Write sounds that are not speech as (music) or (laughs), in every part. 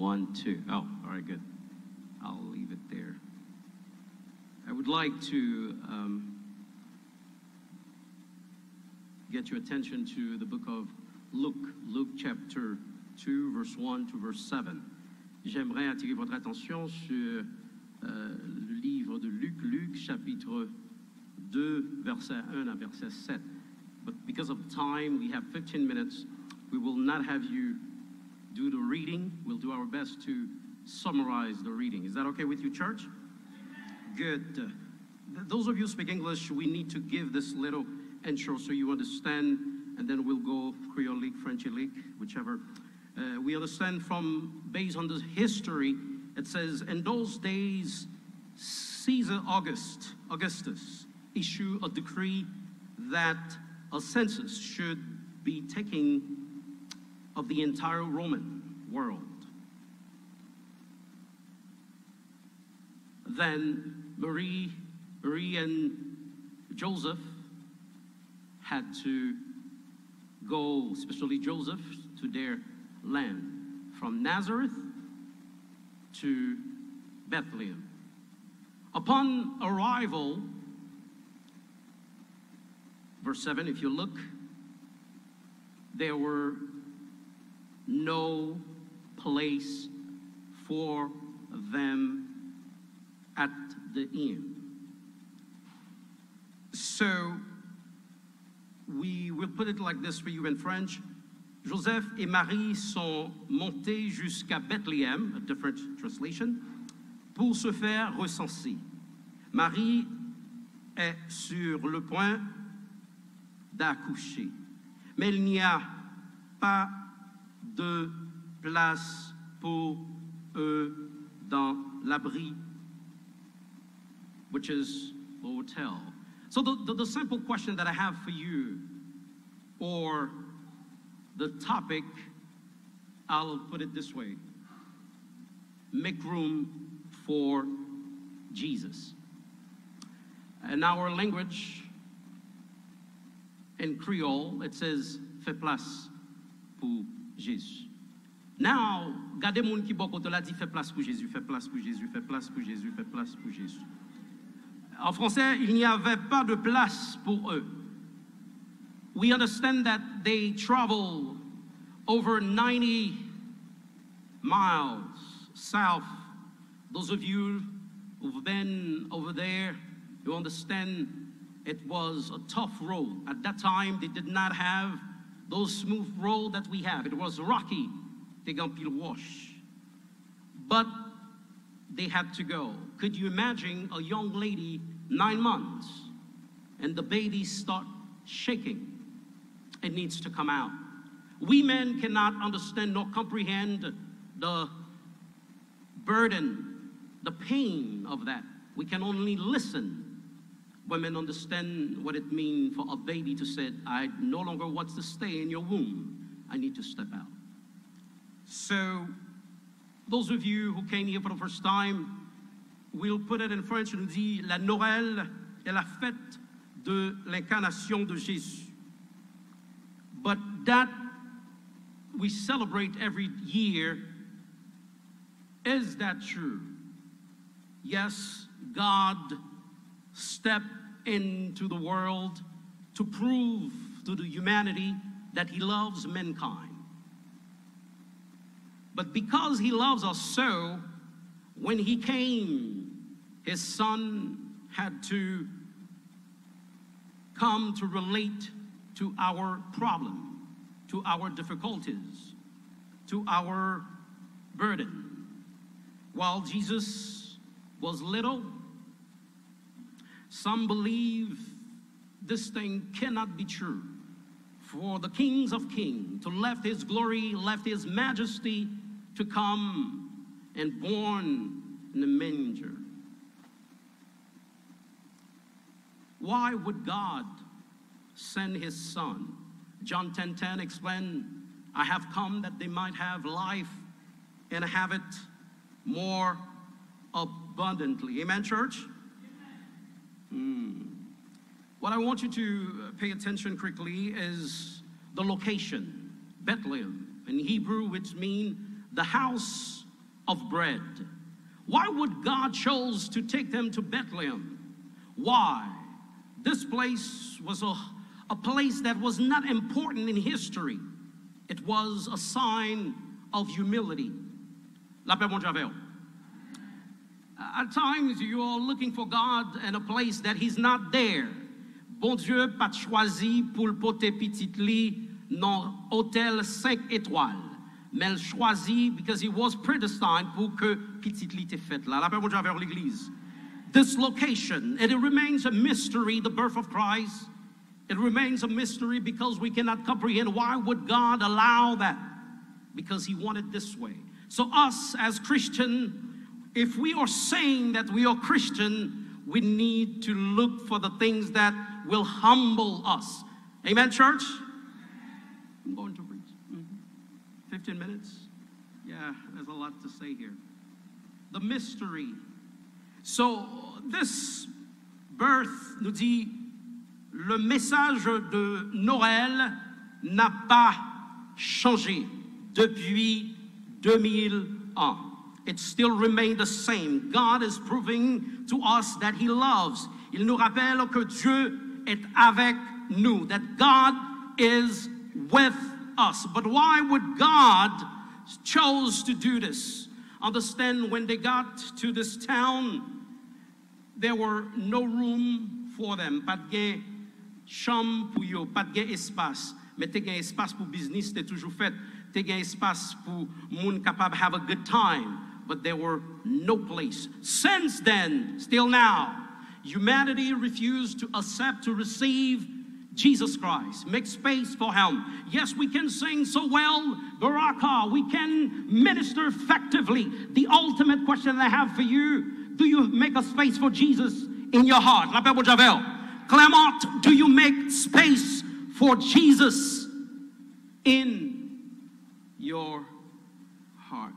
One, two. Oh, all right, good. I'll leave it there. I would like to um, get your attention to the book of Luke, Luke chapter 2, verse 1 to verse 7. J'aimerais attirer votre attention sur euh, le livre de Luc, Luc chapitre 2, verset 1 à verset 7. But because of time, we have 15 minutes. We will not have you do the reading. We'll do our best to summarize the reading. Is that okay with you, church? Good. Uh, those of you who speak English, we need to give this little intro so you understand, and then we'll go Creolic, Frenchilic, whichever. Uh, we understand from, based on the history, it says, in those days, Caesar August, Augustus, issued a decree that a census should be taken of the entire Roman world. Then Marie, Marie and Joseph had to go, especially Joseph, to their land from Nazareth to Bethlehem. Upon arrival, verse 7, if you look, there were no place for them at the inn. So we will put it like this for you in French. Joseph et Marie sont montés jusqu'à Bethléem, a different translation, pour se faire recenser. Marie est sur le point d'accoucher, mais il n'y a pas de place pour eux dans l'abri, which is hotel. So the, the, the simple question that I have for you, or the topic, I'll put it this way make room for Jesus. In our language, in Creole, it says, fais place pour Jésus. Now, gardez moun qui bon là dit fais place pour Jésus, fais place pour Jésus, fais place pour Jésus, fais place pour Jésus. En français, il n'y avait pas de place pour eux. We understand that they travel over 90 miles south. Those of you who've been over there, you understand it was a tough road. At that time, they did not have those smooth road that we have. It was rocky. They got pile wash. But they had to go. Could you imagine a young lady, nine months, and the baby start shaking? It needs to come out. We men cannot understand nor comprehend the burden, the pain of that. We can only listen. Women understand what it means for a baby to say, I no longer want to stay in your womb. I need to step out. So, those of you who came here for the first time, we'll put it in French, nous dit la Noël est la fête de l'incarnation de Jésus. But that we celebrate every year, is that true? Yes, God stepped into the world to prove to the humanity that He loves mankind. But because He loves us so, when He came, His Son had to come to relate to our problem, to our difficulties, to our burden. While Jesus was little, some believe this thing cannot be true. For the kings of kings to left his glory, left his majesty to come and born in a manger. Why would God send his son? John 10:10 10, 10 explained, I have come that they might have life and have it more abundantly. Amen, church? Hmm. What I want you to pay attention quickly is the location, Bethlehem. In Hebrew, which means the house of bread. Why would God chose to take them to Bethlehem? Why? This place was a, a place that was not important in history. It was a sign of humility. La paix. At times you are looking for God in a place that He's not there. Bon Dieu pas choisi pour le poter petit lit dans hôtel 5 étoiles. Mais choisi because he was predestined pour que petit lit était fait là. La paix, vers l'église. This location, and it remains a mystery, the birth of Christ. It remains a mystery because we cannot comprehend why would God allow that? Because he wanted this way. So us as Christian, if we are saying that we are Christian, we need to look for the things that will humble us. Amen, church? I'm going to preach. Mhm. 15 minutes? Yeah, there's a lot to say here. The mystery. So, this birth nous dit le message de Noël n'a pas changé depuis 2000 ans. It still remained the same. God is proving to us that He loves. Il nous rappelle que Dieu est avec nous, that God is with us. But why would God chose to do this? Understand when they got to this town, there were no room for them. Pas de chambre pour eux, pas de espace. Mais te gen espace pour business, te toujours fait. Te gen espace pour moun capable have a good time. But there were no place. Since then, still now, humanity refused to accept, to receive Jesus Christ. Make space for Him. Yes, we can sing so well, Baraka. We can minister effectively. The ultimate question I have for you do you make a space for Jesus in your heart? La pour Javel. Clement, do you make space for Jesus in your heart?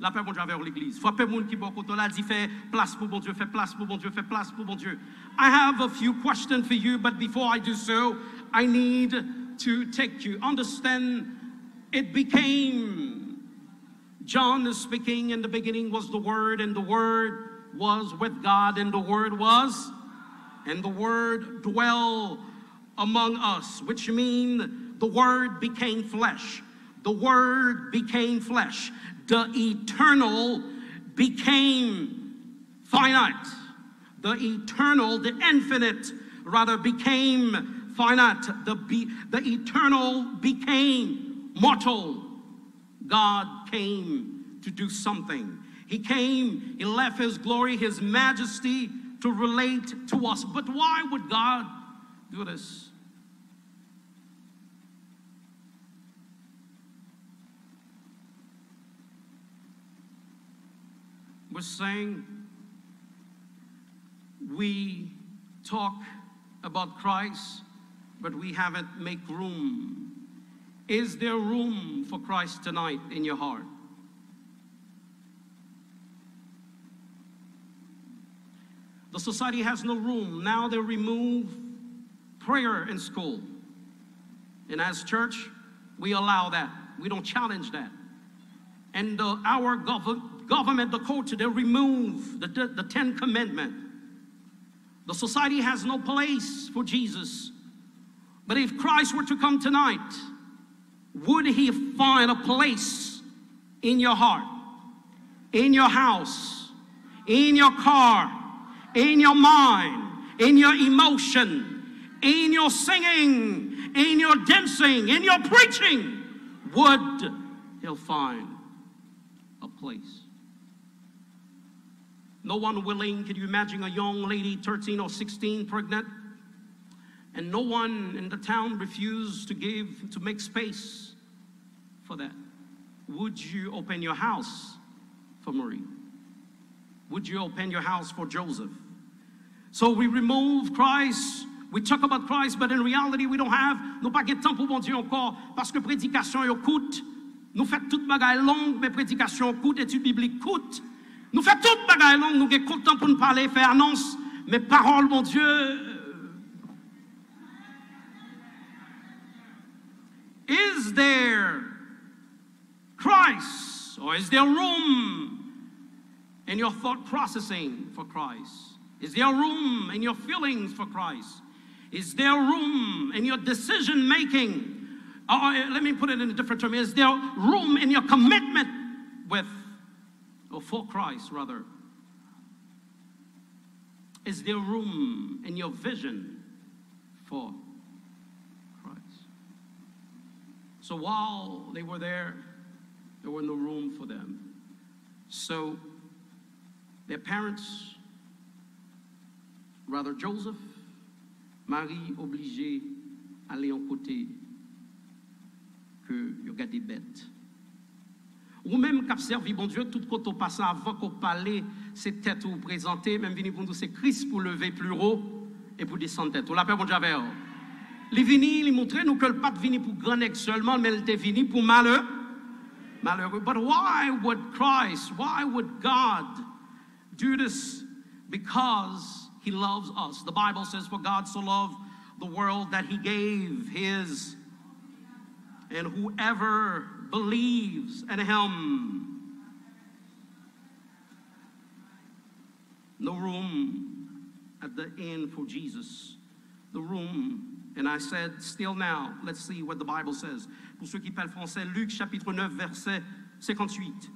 La paix, mon Dieu, l'église. Moun qui bon côté là, dit fait place pour bon Dieu, fait place pour bon Dieu, fait place pour bon Dieu. I have a few questions for you, but before I do so, I need to take you. Understand, it became, John is speaking, in the beginning was the Word, and the Word was with God, and the Word was, and the Word dwell among us, which mean the Word became flesh. The Word became flesh. The eternal became finite. The eternal, the infinite, rather became finite. The, be, the eternal became mortal. God came to do something. He came, He left His glory, His majesty to relate to us. But why would God do this? We're saying we talk about Christ, but we haven't make room. Is there room for Christ tonight in your heart? The society has no room. Now they remove prayer in school. And as church, we allow that. We don't challenge that. And our gov- government, the culture, they remove the, the, the Ten Commandment. The society has no place for Jesus. But if Christ were to come tonight, would he find a place in your heart, in your house, in your car, in your mind, in your emotion, in your singing, in your dancing, in your preaching? Would he'll find a place? No one willing. Can you imagine a young lady, 13 or 16, pregnant? And no one in the town refused to give, to make space for that. Would you open your house for Marie? Would you open your house for Joseph? So we remove Christ. We talk about Christ, but in reality, we don't have, nous pas de temps pour bon Dieu encore, parce que prédication yo coûte. Nous faisons toute bagaille longue, mais prédication coûte, étude biblique coûte. Nous faisons toute bagaille longue, nous avons content pour nous parler, faire annonce, mais parole, mon Dieu. euh, Is there Christ Or is there room in your thought processing for Christ? Is there room in your feelings for Christ? Is there room in your decision making? Or uh, let me put it in a different term. Is there room in your commitment with, or for Christ, rather? Is there room in your vision for Christ? So while they were there, there was no room for them. So their parents, rather Joseph, Marie obligée aller en côté que yo gade bête. Ou même cap servi bon Dieu tout côté passant avant qu'on parler c'est tête ou présenter même vini pour nous c'est Christ pour lever plus haut et pour descendre tête. On l'appelle bon Dieu. Il vini, il montrer nous que le pas vini pour grand seulement mais il était vini pour malheur malheureux. But why would Christ, why would God do this? Because he loves us. The Bible says, For God so loved the world that he gave his, and whoever believes in him, no room at the end for Jesus. The room and I said, still now, let's see what the Bible says. Pour ceux qui parlent français, Luc chapitre 9, verset 58.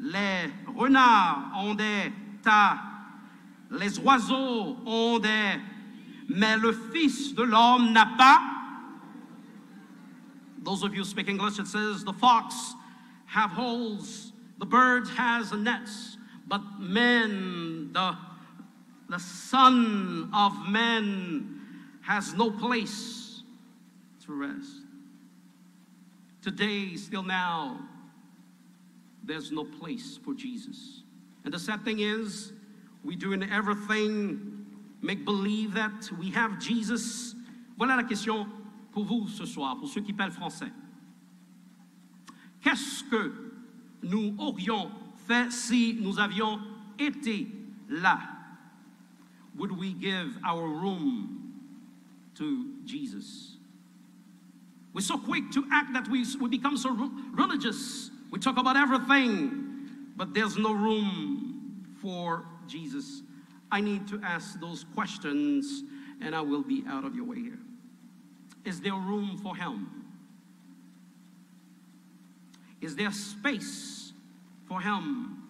Les renards ont des tas, les oiseaux ont des, mais le Fils de l'homme n'a pas. Those of you who speak English, it says the fox have holes, the bird has nets, but men, the, the Son of Man, has no place to rest. Today, still now, there's no place for Jesus. And the sad thing is, we doing everything, make believe that we have Jesus. Voilà la question pour vous ce soir, pour ceux qui parlent français. Qu'est-ce que nous aurions fait si nous avions été là? Would we give our room to Jesus. We're so quick to act that we, we become so religious. We talk about everything, but there's no room for Jesus. I need to ask those questions, and I will be out of your way here. Is there room for Him? Is there space for Him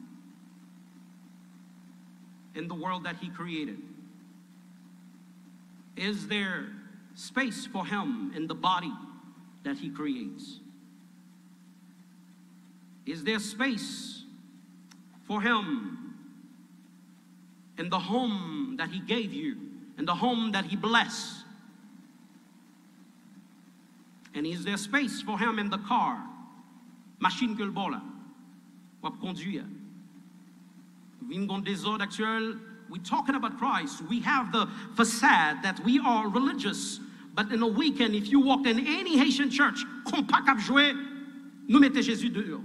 in the world that He created? Is there space for him in the body that he creates? Is there space for him in the home that he gave you, in the home that he blessed? And is there space for him in the car? Machine que le bon là, pour conduire. We're talking about Christ. We have the facade that we are religious. But in a weekend, if you walk in any Haitian church, pas cap jouer, nous mettez Jésus dehors.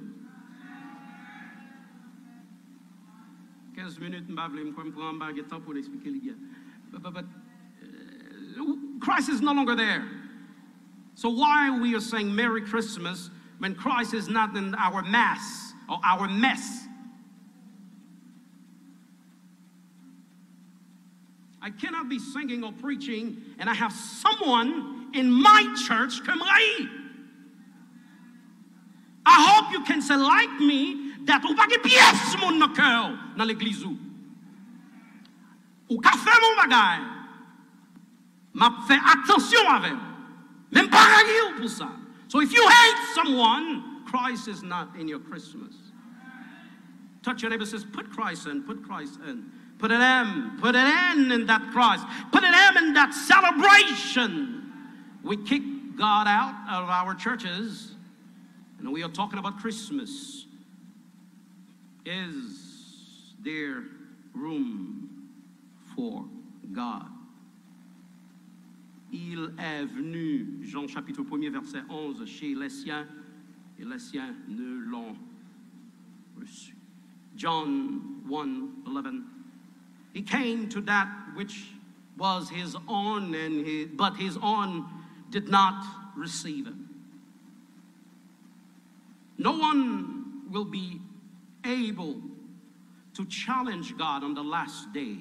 15 minutes, je vais prendre un temps pour l'expliquer. But, but, but uh, Christ is no longer there. So why are we saying Merry Christmas when Christ is not in our mass or our mess? I cannot be singing or preaching and I have someone in my church come right. I hope you can say like me that ou pas pièce mon dans cœur dans l'église ou. Ou ka fait mon bagay. M'a fait attention avec. Pas pour ça. So if you hate someone, Christ is not in your Christmas. Touch your neighbor says, put Christ in, put Christ in. Put an M, put an N in that Christ. put an M in that celebration. We kick God out of our churches, and we are talking about Christmas. Is there room for God? Il est venu, Jean chapitre 1 verset 11, chez les siens, et les siens ne l'ont reçu. John 1, 11. He came to that which was his own, and he, but his own did not receive him. No one will be able to challenge God on the last day,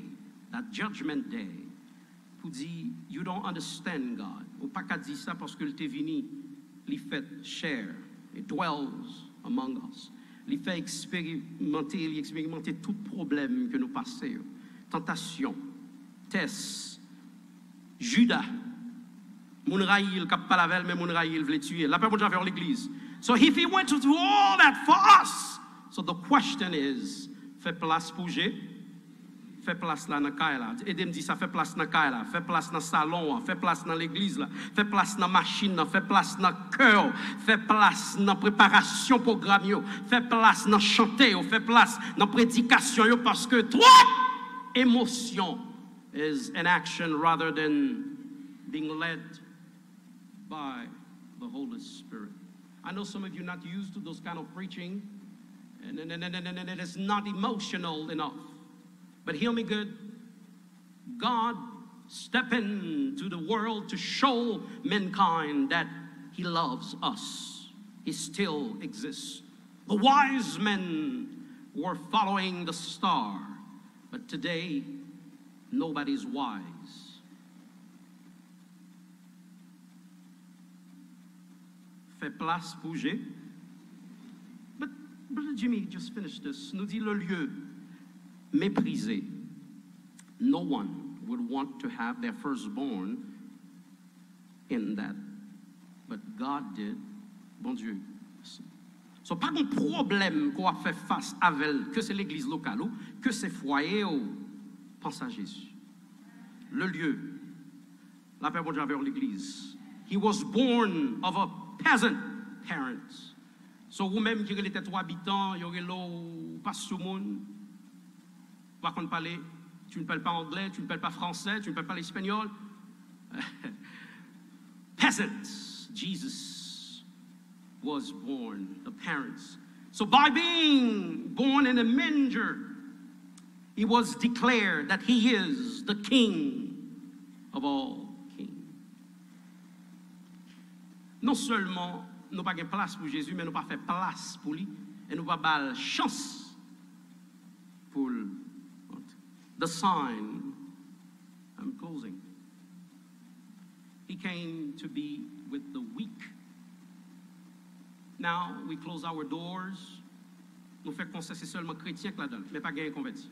that judgment day, pour dire, you don't understand God. Ou pas qu'à dire ça parce que t'est venu, il fait chair, it dwells among us. Il fait expérimenter, il expérimenter tout problème que nous passons, tentation, test, Judas, Moun raïl kap pa lavel, mais moun raïl vle tuer. La paix bon vers l'église. So if he went to do all that for us, so the question is, fait place pour fait place là dans là. Et me dit ça fait place dans caille là, fait place dans salon, fait place dans l'église là, fait place dans machine là, fait place dans cœur, fait place dans préparation programme yo, fait place dans chanter, fait place dans prédication yo. Parce que trop émotion is an action rather than being led by the Holy Spirit. I know some of you not used to those kind of preaching, and, and, and, not emotional enough. But hear me good. God step into the world to show mankind that He loves us. He still exists. The wise men were following the star, but today nobody's wise. fait place G. But Brother Jimmy just finished this. Nous dit le lieu méprisé. No one would want to have their firstborn in that. But God did. Bon Dieu. So, pas un problème qu'on a fait face avec, que c'est l'église locale ou que c'est foyer ou pense Jésus. Le lieu. La paix bon Dieu avec l'église. He was born of a peasant parents. So vous-même qui êtes trois habitants, y aurait l'eau pas sous monde. Par contre parler, tu ne parles pas anglais, tu ne parles pas français, tu ne parles pas l'espagnol. (laughs) Peasants, Jesus was born, the parents. So by being born in a manger, he was declared that he is the king of all non seulement nous pas de place pour Jésus, mais nous pas fait place pour lui. Et nous pas de chance pour the sign. I'm closing. He came to be with the weak. Now we close our doors. Nous faisons que c'est seulement chrétien qui là-dedans, mais pas gagné converti.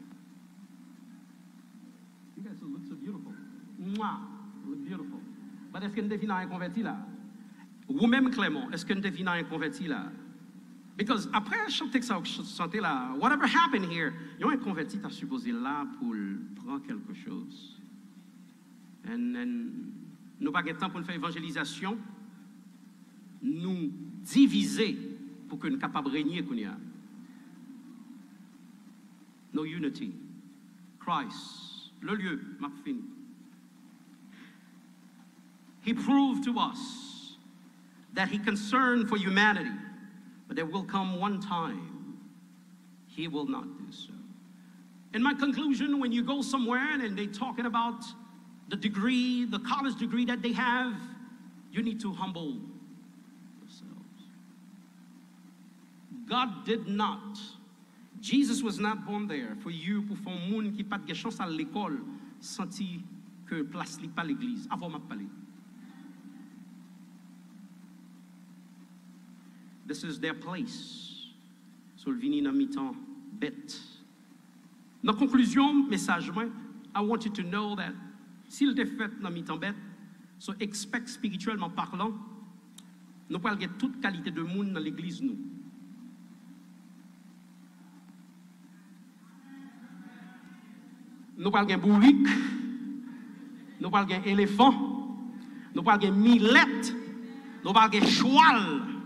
You guys look so beautiful. Mwah, look beautiful. But est-ce que nous un converti là? Vous-même, Clément, est-ce que nous un converti là? Because après chanter que ça, chanter là, whatever happened here, y a un converti qui supposé là pour prendre quelque chose. And, and nous pas de temps pour faire évangélisation, nous diviser pour que nous capables de régner No unity. Christ, le lieu, m'a fini. He proved to us that he concerned for humanity. But there will come one time he will not do so. In my conclusion, when you go somewhere and they're talking about the degree, the college degree that they have, you need to humble yourselves. God did not. Jesus was not born there for you pour faire un monde qui pas de chance à l'école, senti que place pas l'église. Avant ma. This is their place. Sur le vini nan mitan bête. Dans conclusion, message moi, I want you to know that s'il te fait nan mitan bête, so expect spirituellement parlant, nous pouvons avoir toute qualité de monde dans l'église nous. Nous parlons bourrique, nous parlons éléphant, nous parlons millette, nous parlons cheval,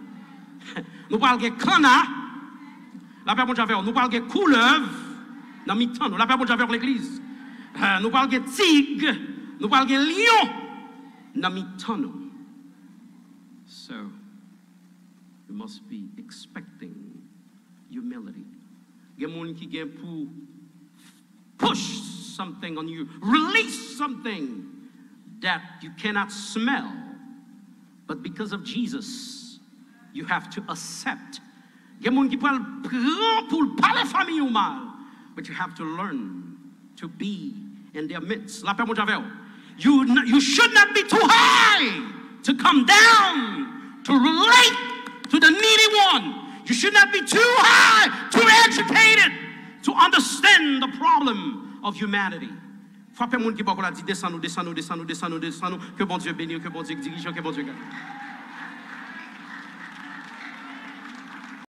la bon l'église. Euh, lion, mi-temps. So, you must be expecting humility. Des gens qui viennent pour push something on you, release something that you cannot smell. But because of Jesus, you have to accept Il y a des gens qui prennent prend pour ou mal. But you have to learn to be in their midst. La mon Javel. You, you should not be too high to come down to relate to the needy one. You should not be too high, too educated to understand the problem of humanity. Frappez mon qui parle dit descends-nous, descends-nous, descends-nous, descends-nous, descends-nous. Que bon Dieu bénisse, que bon Dieu dirige, que bon Dieu garde.